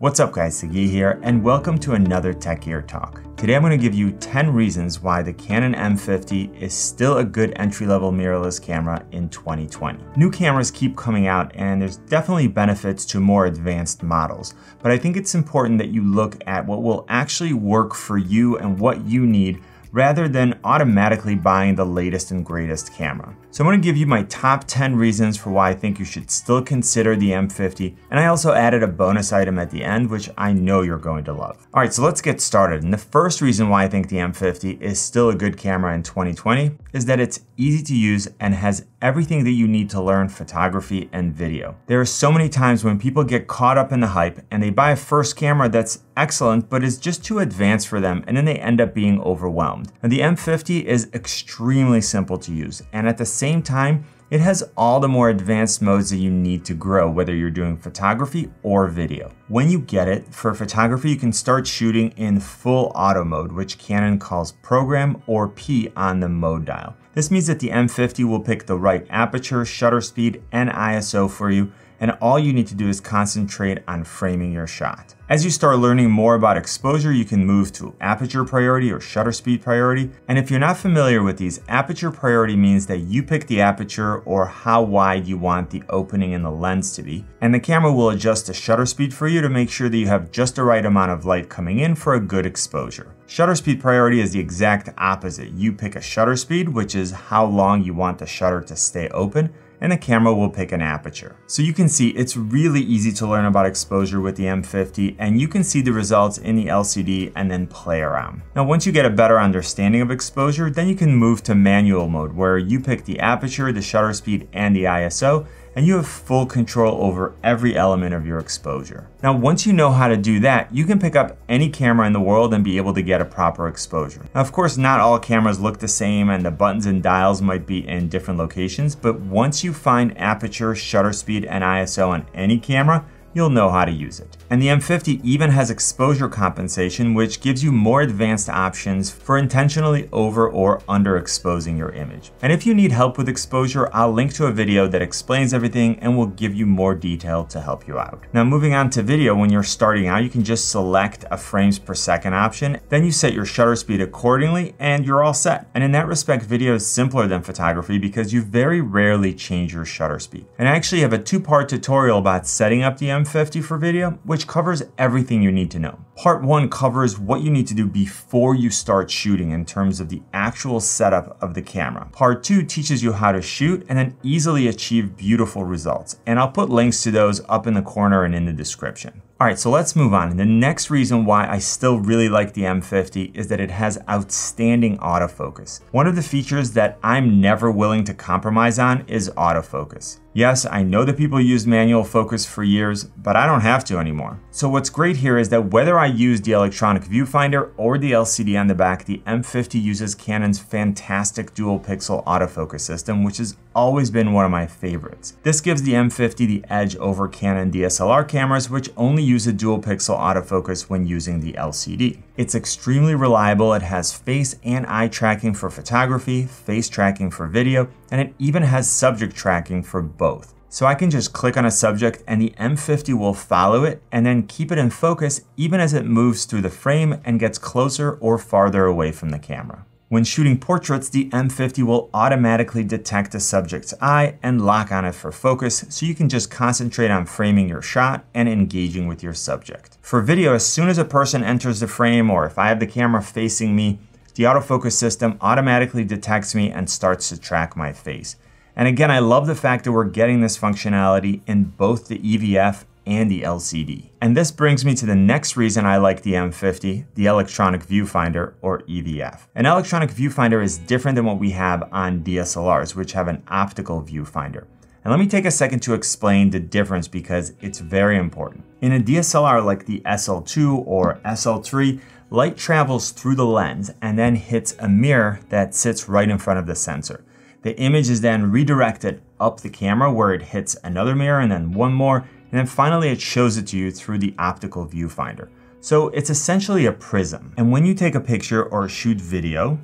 What's up guys, Sagi here, and welcome to another Tech Gear Talk. Today I'm going to give you 10 reasons why the Canon M50 is still a good entry-level mirrorless camera in 2020. New cameras keep coming out and there's definitely benefits to more advanced models, but I think it's important that you look at what will actually work for you and what you need rather than automatically buying the latest and greatest camera. So I'm to give you my top 10 reasons for why I think you should still consider the M50, and I also added a bonus item at the end, which I know you're going to love. All right, so let's get started. And the first reason why I think the M50 is still a good camera in 2020 is that it's easy to use and has everything that you need to learn photography and video. There are so many times when people get caught up in the hype and they buy a first camera that's excellent but is just too advanced for them and then they end up being overwhelmed. And the M50 is extremely simple to use and at the same time it has all the more advanced modes that you need to grow, whether you're doing photography or video. When you get it, for photography, you can start shooting in full auto mode, which Canon calls program or P on the mode dial. This means that the M50 will pick the right aperture, shutter speed, and ISO for you, and all you need to do is concentrate on framing your shot. As you start learning more about exposure, you can move to aperture priority or shutter speed priority. And if you're not familiar with these, aperture priority means that you pick the aperture or how wide you want the opening in the lens to be. And the camera will adjust the shutter speed for you to make sure that you have just the right amount of light coming in for a good exposure. Shutter speed priority is the exact opposite. You pick a shutter speed, which is how long you want the shutter to stay open, and the camera will pick an aperture. So you can see it's really easy to learn about exposure with the M50 and you can see the results in the LCD and then play around. Now once you get a better understanding of exposure, then you can move to manual mode where you pick the aperture, the shutter speed, and the ISO and you have full control over every element of your exposure. Now, once you know how to do that, you can pick up any camera in the world and be able to get a proper exposure. Now, of course, not all cameras look the same and the buttons and dials might be in different locations, but once you find aperture, shutter speed, and ISO on any camera, you'll know how to use it. And the M50 even has exposure compensation, which gives you more advanced options for intentionally over or underexposing your image. And if you need help with exposure, I'll link to a video that explains everything and will give you more detail to help you out. Now moving on to video, when you're starting out, you can just select a frames per second option, then you set your shutter speed accordingly and you're all set. And in that respect, video is simpler than photography because you very rarely change your shutter speed. And I actually have a two-part tutorial about setting up the M50 for video, which covers everything you need to know. Part one covers what you need to do before you start shooting in terms of the actual setup of the camera. Part two teaches you how to shoot and then easily achieve beautiful results. And I'll put links to those up in the corner and in the description. All right, so let's move on. The next reason why I still really like the M50 is that it has outstanding autofocus. One of the features that I'm never willing to compromise on is autofocus. Yes, I know that people use manual focus for years, but I don't have to anymore. So what's great here is that whether I use the electronic viewfinder or the LCD on the back, the M50 uses Canon's fantastic dual pixel autofocus system, which has always been one of my favorites. This gives the M50 the edge over Canon DSLR cameras, which only use a dual pixel autofocus when using the LCD. It's extremely reliable, it has face and eye tracking for photography, face tracking for video, and it even has subject tracking for both. So I can just click on a subject and the M50 will follow it and then keep it in focus even as it moves through the frame and gets closer or farther away from the camera. When shooting portraits, the M50 will automatically detect the subject's eye and lock on it for focus, so you can just concentrate on framing your shot and engaging with your subject. For video, as soon as a person enters the frame or if I have the camera facing me, the autofocus system automatically detects me and starts to track my face. And again, I love the fact that we're getting this functionality in both the EVF and the LCD. And this brings me to the next reason I like the M50, the electronic viewfinder or EVF. An electronic viewfinder is different than what we have on DSLRs, which have an optical viewfinder. And let me take a second to explain the difference because it's very important. In a DSLR like the SL2 or SL3, light travels through the lens and then hits a mirror that sits right in front of the sensor. The image is then redirected up the camera where it hits another mirror and then one more, and then finally it shows it to you through the optical viewfinder. So it's essentially a prism. And when you take a picture or shoot video,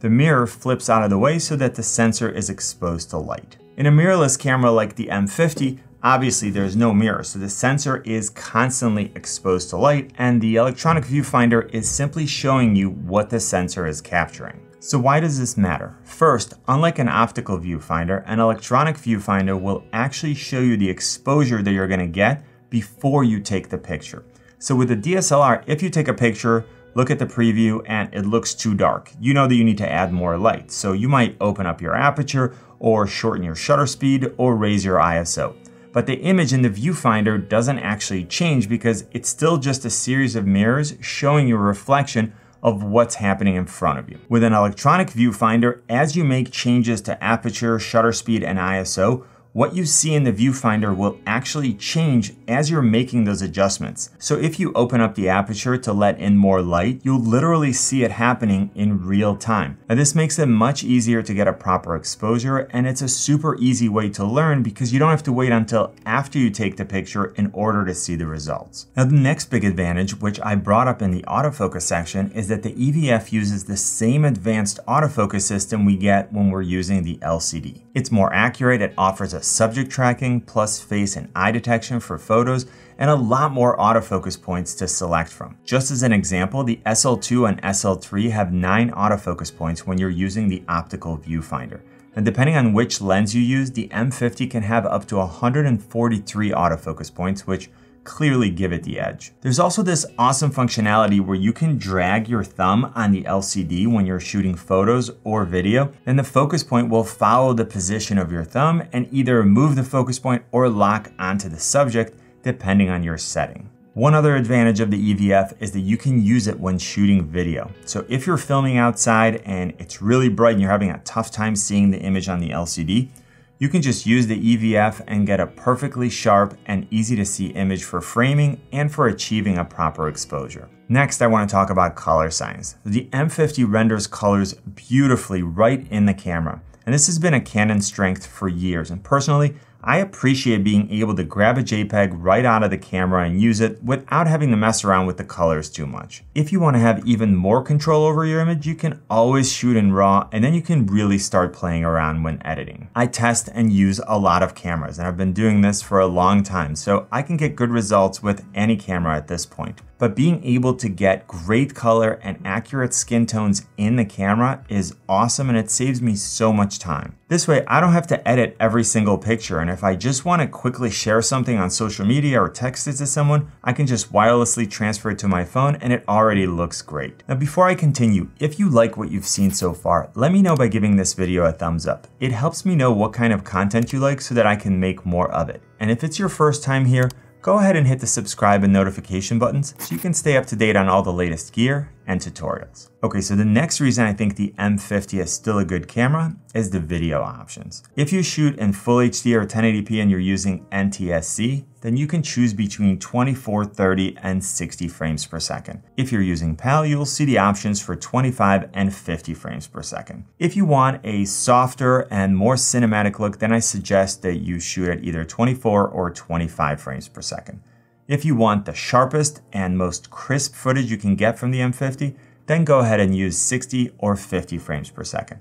the mirror flips out of the way so that the sensor is exposed to light. In a mirrorless camera like the M50, Obviously, there's no mirror, so the sensor is constantly exposed to light, and the electronic viewfinder is simply showing you what the sensor is capturing. So why does this matter? First, unlike an optical viewfinder, an electronic viewfinder will actually show you the exposure that you're gonna get before you take the picture. So with a DSLR, if you take a picture, look at the preview and it looks too dark, you know that you need to add more light. So you might open up your aperture or shorten your shutter speed or raise your ISO. But the image in the viewfinder doesn't actually change because it's still just a series of mirrors showing you a reflection of what's happening in front of you. With an electronic viewfinder, as you make changes to aperture, shutter speed, and ISO, what you see in the viewfinder will actually change as you're making those adjustments. So if you open up the aperture to let in more light, you'll literally see it happening in real time. Now this makes it much easier to get a proper exposure and it's a super easy way to learn because you don't have to wait until after you take the picture in order to see the results. Now the next big advantage, which I brought up in the autofocus section, is that the EVF uses the same advanced autofocus system we get when we're using the LCD. It's more accurate, it offers a subject tracking plus face and eye detection for photos, and a lot more autofocus points to select from. Just as an example, the SL2 and SL3 have 9 autofocus points when you're using the optical viewfinder. And depending on which lens you use, the M50 can have up to 143 autofocus points, which clearly give it the edge. There's also this awesome functionality where you can drag your thumb on the LCD when you're shooting photos or video, and the focus point will follow the position of your thumb and either move the focus point or lock onto the subject depending on your setting. One other advantage of the EVF is that you can use it when shooting video. So if you're filming outside and it's really bright and you're having a tough time seeing the image on the LCD, you can just use the EVF and get a perfectly sharp and easy to see image for framing and for achieving a proper exposure. Next, I want to talk about color science. The M50 renders colors beautifully right in the camera. And this has been a Canon strength for years. And personally, I appreciate being able to grab a JPEG right out of the camera and use it without having to mess around with the colors too much. If you want to have even more control over your image, you can always shoot in RAW and then you can really start playing around when editing. I test and use a lot of cameras and I've been doing this for a long time, so I can get good results with any camera at this point but being able to get great color and accurate skin tones in the camera is awesome and it saves me so much time. This way, I don't have to edit every single picture, and if I just want to quickly share something on social media or text it to someone, I can just wirelessly transfer it to my phone and it already looks great. Now, before I continue, if you like what you've seen so far, let me know by giving this video a thumbs up. It helps me know what kind of content you like so that I can make more of it. And if it's your first time here, go ahead and hit the subscribe and notification buttons so you can stay up to date on all the latest gear and tutorials. Okay, so the next reason I think the M50 is still a good camera is the video options. If you shoot in full HD or 1080p and you're using NTSC, then you can choose between 24, 30, and 60 frames per second. If you're using PAL, you'll see the options for 25 and 50 frames per second. If you want a softer and more cinematic look, then I suggest that you shoot at either 24 or 25 frames per second. If you want the sharpest and most crisp footage you can get from the M50, then go ahead and use 60 or 50 frames per second.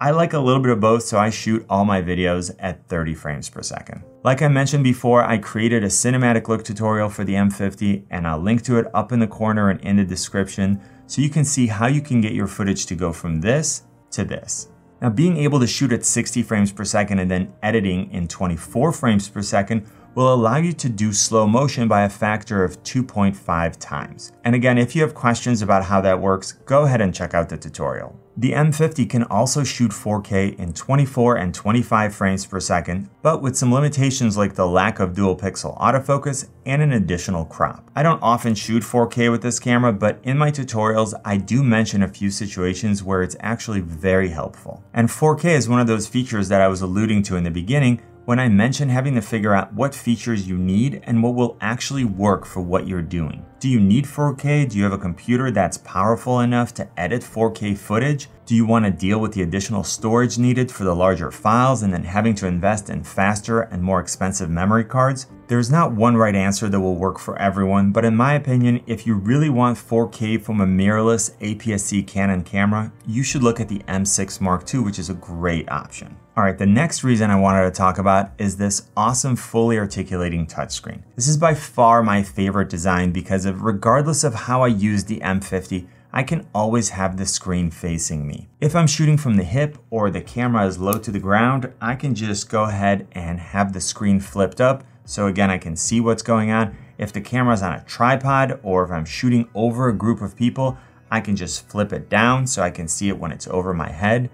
I like a little bit of both, so I shoot all my videos at 30 frames per second. Like I mentioned before, I created a cinematic look tutorial for the M50 and I'll link to it up in the corner and in the description so you can see how you can get your footage to go from this to this. Now being able to shoot at 60 frames per second and then editing in 24 frames per second will allow you to do slow motion by a factor of 2.5 times. And again, if you have questions about how that works, go ahead and check out the tutorial. The M50 can also shoot 4K in 24 and 25 frames per second, but with some limitations like the lack of dual pixel autofocus and an additional crop. I don't often shoot 4K with this camera, but in my tutorials, I do mention a few situations where it's actually very helpful. And 4K is one of those features that I was alluding to in the beginning, when I mention having to figure out what features you need and what will actually work for what you're doing. Do you need 4K? Do you have a computer that's powerful enough to edit 4K footage? Do you want to deal with the additional storage needed for the larger files and then having to invest in faster and more expensive memory cards? There's not one right answer that will work for everyone, but in my opinion, if you really want 4K from a mirrorless APS-C Canon camera, you should look at the M6 Mark II, which is a great option. All right, the next reason I wanted to talk about is this awesome fully articulating touchscreen. This is by far my favorite design because of regardless of how I use the M50, I can always have the screen facing me. If I'm shooting from the hip or the camera is low to the ground, I can just go ahead and have the screen flipped up. So again, I can see what's going on. If the camera's on a tripod or if I'm shooting over a group of people, I can just flip it down so I can see it when it's over my head.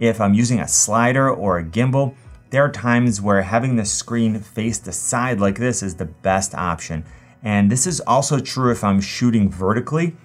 If I'm using a slider or a gimbal, there are times where having the screen face the side like this is the best option. And this is also true if I'm shooting vertically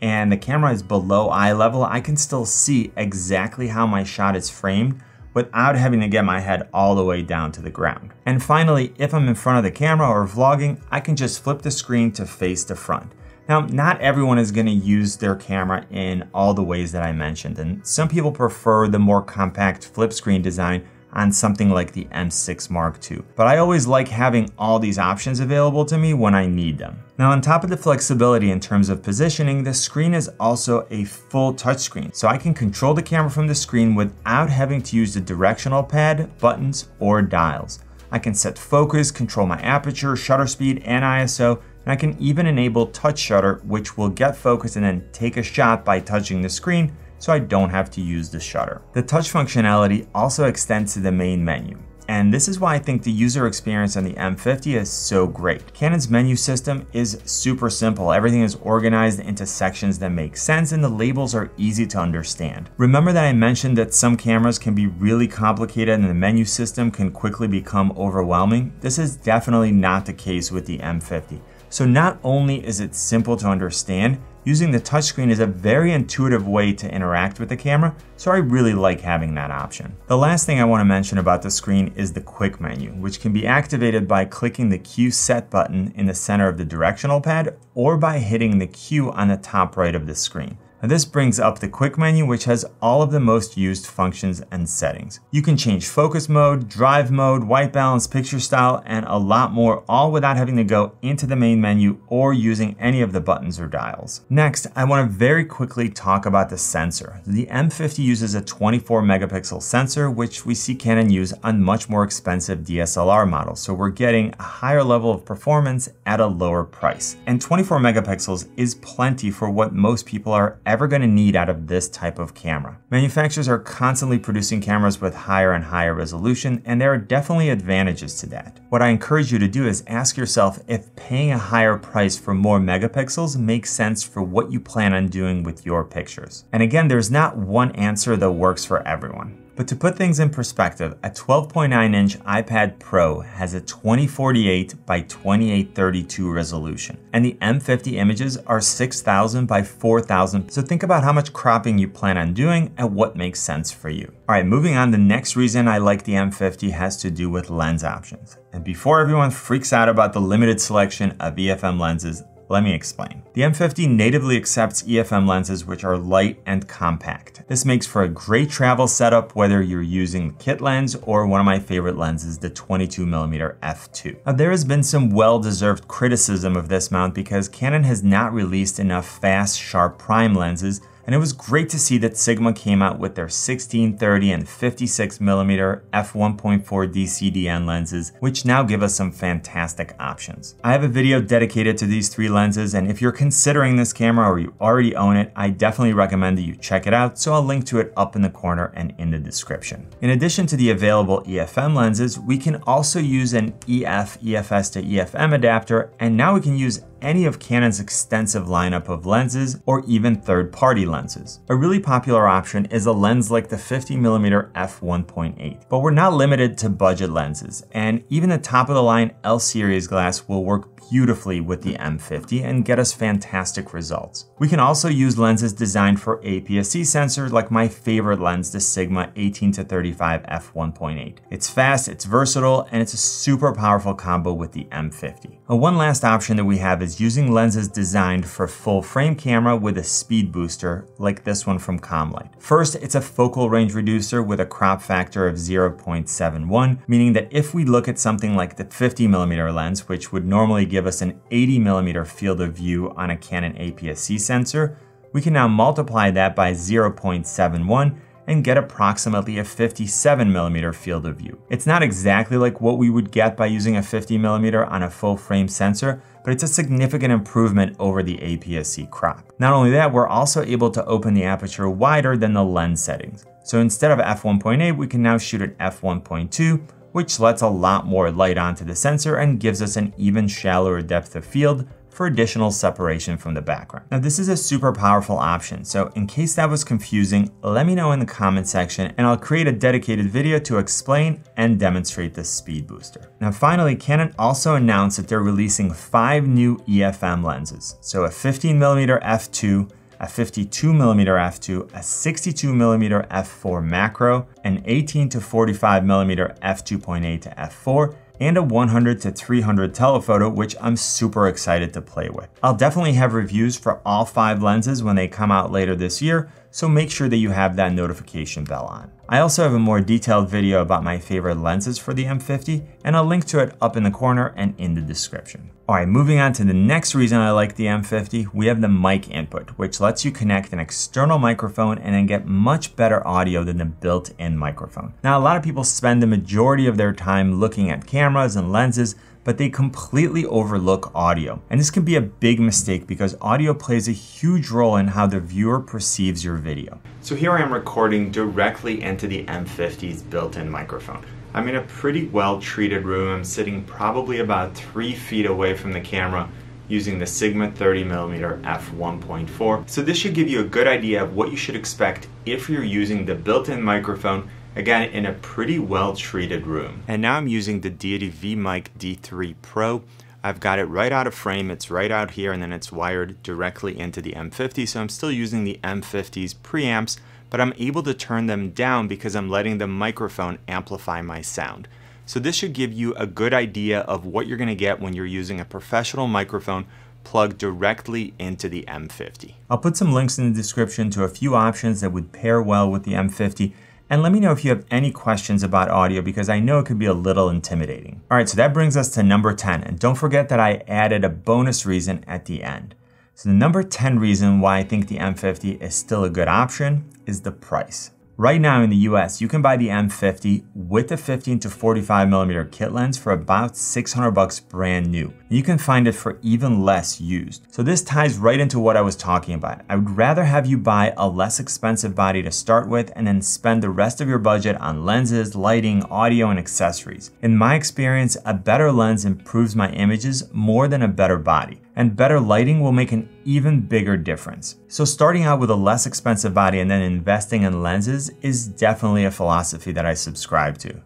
and the camera is below eye level, I can still see exactly how my shot is framed without having to get my head all the way down to the ground. And finally, if I'm in front of the camera or vlogging, I can just flip the screen to face the front. Now, not everyone is gonna use their camera in all the ways that I mentioned, and some people prefer the more compact flip screen design on something like the M6 Mark II. But I always like having all these options available to me when I need them. Now on top of the flexibility in terms of positioning, the screen is also a full touchscreen, so I can control the camera from the screen without having to use the directional pad, buttons, or dials. I can set focus, control my aperture, shutter speed, and ISO, and I can even enable touch shutter, which will get focus and then take a shot by touching the screen, so I don't have to use the shutter. The touch functionality also extends to the main menu. And this is why I think the user experience on the M50 is so great. Canon's menu system is super simple. Everything is organized into sections that make sense and the labels are easy to understand. Remember that I mentioned that some cameras can be really complicated and the menu system can quickly become overwhelming? This is definitely not the case with the M50. So not only is it simple to understand, Using the touchscreen is a very intuitive way to interact with the camera, so I really like having that option. The last thing I want to mention about the screen is the quick menu, which can be activated by clicking the Q set button in the center of the directional pad or by hitting the Q on the top right of the screen. Now this brings up the quick menu which has all of the most used functions and settings. You can change focus mode, drive mode, white balance, picture style, and a lot more all without having to go into the main menu or using any of the buttons or dials. Next, I want to very quickly talk about the sensor. The M50 uses a 24 megapixel sensor which we see Canon use on much more expensive DSLR models, so we're getting a higher level of performance at a lower price. And 24 megapixels is plenty for what most people are ever going to need out of this type of camera. Manufacturers are constantly producing cameras with higher and higher resolution, and there are definitely advantages to that. What I encourage you to do is ask yourself if paying a higher price for more megapixels makes sense for what you plan on doing with your pictures. And again, there's not one answer that works for everyone. But to put things in perspective, a 12.9 inch iPad Pro has a 2048 by 2832 resolution, and the M50 images are 6000 by 4000. So think about how much cropping you plan on doing and what makes sense for you. All right, moving on, the next reason I like the M50 has to do with lens options. And before everyone freaks out about the limited selection of EFM lenses, let me explain. The M50 natively accepts EFM lenses which are light and compact. This makes for a great travel setup whether you're using the kit lens or one of my favorite lenses, the 22mm f2. Now there has been some well-deserved criticism of this mount because Canon has not released enough fast, sharp prime lenses and it was great to see that Sigma came out with their 1630 and 56mm f1.4 DCDN lenses, which now give us some fantastic options. I have a video dedicated to these three lenses, and if you're considering this camera or you already own it, I definitely recommend that you check it out, so I'll link to it up in the corner and in the description. In addition to the available EFM lenses, we can also use an EF EFS to EFM adapter, and now we can use any of Canon's extensive lineup of lenses or even third-party lenses. A really popular option is a lens like the 50mm f1.8, but we're not limited to budget lenses, and even the top-of-the-line L-series glass will work beautifully with the M50 and get us fantastic results. We can also use lenses designed for APS-C sensors like my favorite lens, the Sigma 18-35 f1.8. It's fast, it's versatile, and it's a super powerful combo with the M50. And uh, one last option that we have is using lenses designed for full frame camera with a speed booster like this one from Commlite. First, it's a focal range reducer with a crop factor of 0.71, meaning that if we look at something like the 50mm lens, which would normally give us an 80mm field of view on a Canon APS-C sensor, we can now multiply that by 0.71 and get approximately a 57mm field of view. It's not exactly like what we would get by using a 50mm on a full frame sensor, but it's a significant improvement over the APS-C crop. Not only that, we're also able to open the aperture wider than the lens settings. So instead of f1.8, we can now shoot at f1.2, which lets a lot more light onto the sensor and gives us an even shallower depth of field for additional separation from the background. Now this is a super powerful option, so in case that was confusing, let me know in the comment section and I'll create a dedicated video to explain and demonstrate this speed booster. Now finally, Canon also announced that they're releasing five new EFM lenses. So a 15mm f2, a 52mm f2, a 62mm f4 macro, an 18 to 45mm f2.8 to f4, and a 100 to 300 telephoto, which I'm super excited to play with. I'll definitely have reviews for all five lenses when they come out later this year, so make sure that you have that notification bell on. I also have a more detailed video about my favorite lenses for the M50, and I'll link to it up in the corner and in the description. Alright, moving on to the next reason I like the M50, we have the mic input, which lets you connect an external microphone and then get much better audio than the built-in microphone. Now, a lot of people spend the majority of their time looking at cameras and lenses, but they completely overlook audio. And this can be a big mistake because audio plays a huge role in how the viewer perceives your video. So here I am recording directly into the M50's built-in microphone. I'm in a pretty well treated room. I'm sitting probably about three feet away from the camera using the Sigma 30mm f1.4. So this should give you a good idea of what you should expect if you're using the built-in microphone again in a pretty well treated room. And now I'm using the Deity V-Mic D3 Pro. I've got it right out of frame, it's right out here and then it's wired directly into the M50 so I'm still using the M50's preamps but I'm able to turn them down because I'm letting the microphone amplify my sound. So this should give you a good idea of what you're going to get when you're using a professional microphone plugged directly into the M50. I'll put some links in the description to a few options that would pair well with the M50 and let me know if you have any questions about audio because I know it could be a little intimidating. All right, so that brings us to number 10. And don't forget that I added a bonus reason at the end. So the number 10 reason why I think the M50 is still a good option is the price. Right now in the US, you can buy the M50 with the 15 to 45 millimeter kit lens for about 600 bucks brand new. You can find it for even less used. So this ties right into what I was talking about. I would rather have you buy a less expensive body to start with and then spend the rest of your budget on lenses, lighting, audio, and accessories. In my experience, a better lens improves my images more than a better body and better lighting will make an even bigger difference. So starting out with a less expensive body and then investing in lenses is definitely a philosophy that I subscribe to.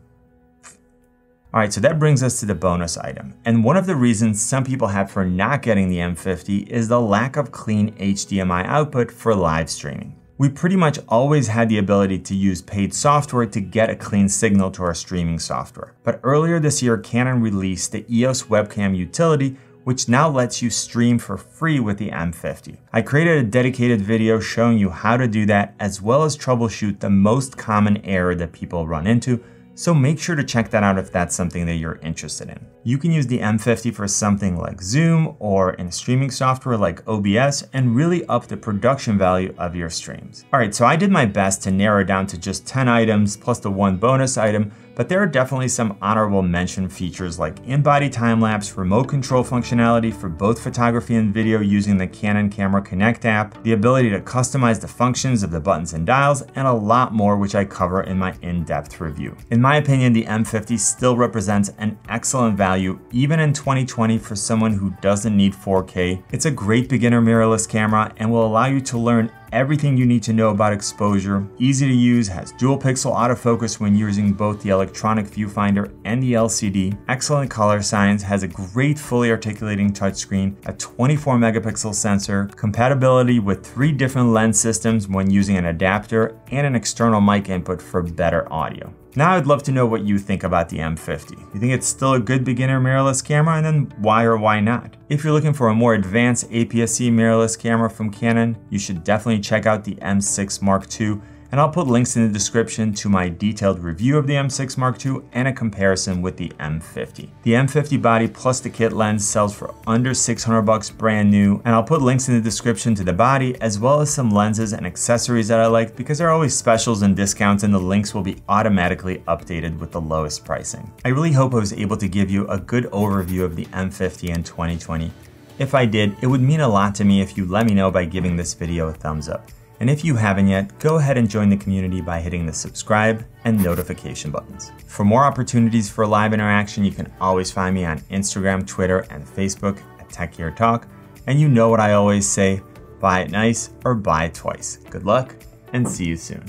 Alright, so that brings us to the bonus item. And one of the reasons some people have for not getting the M50 is the lack of clean HDMI output for live streaming. We pretty much always had the ability to use paid software to get a clean signal to our streaming software. But earlier this year, Canon released the EOS webcam utility which now lets you stream for free with the M50. I created a dedicated video showing you how to do that as well as troubleshoot the most common error that people run into so make sure to check that out if that's something that you're interested in. You can use the M50 for something like Zoom or in streaming software like OBS and really up the production value of your streams. Alright, so I did my best to narrow down to just 10 items plus the one bonus item but there are definitely some honorable mention features like in-body time-lapse, remote control functionality for both photography and video using the Canon Camera Connect app, the ability to customize the functions of the buttons and dials, and a lot more which I cover in my in-depth review. In my opinion, the M50 still represents an excellent value even in 2020 for someone who doesn't need 4K. It's a great beginner mirrorless camera and will allow you to learn everything you need to know about exposure, easy to use, has dual pixel autofocus when using both the electronic viewfinder and the LCD, excellent color science, has a great fully articulating touchscreen, a 24 megapixel sensor, compatibility with three different lens systems when using an adapter, and an external mic input for better audio. Now I'd love to know what you think about the M50. You think it's still a good beginner mirrorless camera and then why or why not? If you're looking for a more advanced APS-C mirrorless camera from Canon, you should definitely check out the M6 Mark II and I'll put links in the description to my detailed review of the M6 Mark II and a comparison with the M50. The M50 body plus the kit lens sells for under 600 bucks brand new, and I'll put links in the description to the body as well as some lenses and accessories that I like because there are always specials and discounts and the links will be automatically updated with the lowest pricing. I really hope I was able to give you a good overview of the M50 in 2020. If I did, it would mean a lot to me if you let me know by giving this video a thumbs up. And if you haven't yet, go ahead and join the community by hitting the subscribe and notification buttons. For more opportunities for live interaction, you can always find me on Instagram, Twitter, and Facebook at Tech Gear Talk. And you know what I always say buy it nice or buy it twice. Good luck and see you soon.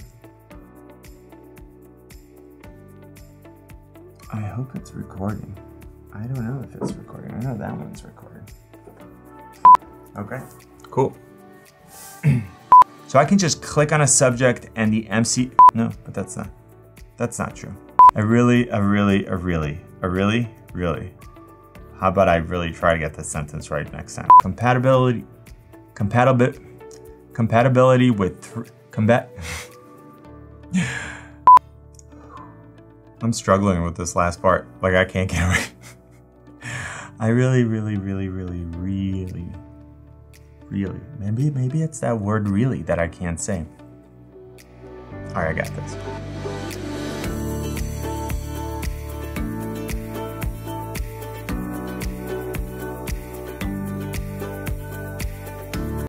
I hope it's recording. I don't know if it's recording. I know that one's recording. Okay, cool. So I can just click on a subject and the MC, no, but that's not, that's not true. I really, I really, I really, I really, really. How about I really try to get this sentence right next time? Compatibility, compatibility, compatibility with, combat. I'm struggling with this last part. Like I can't get away. I really, really, really, really, really Really. Maybe maybe it's that word really that I can't say. Alright, I got this.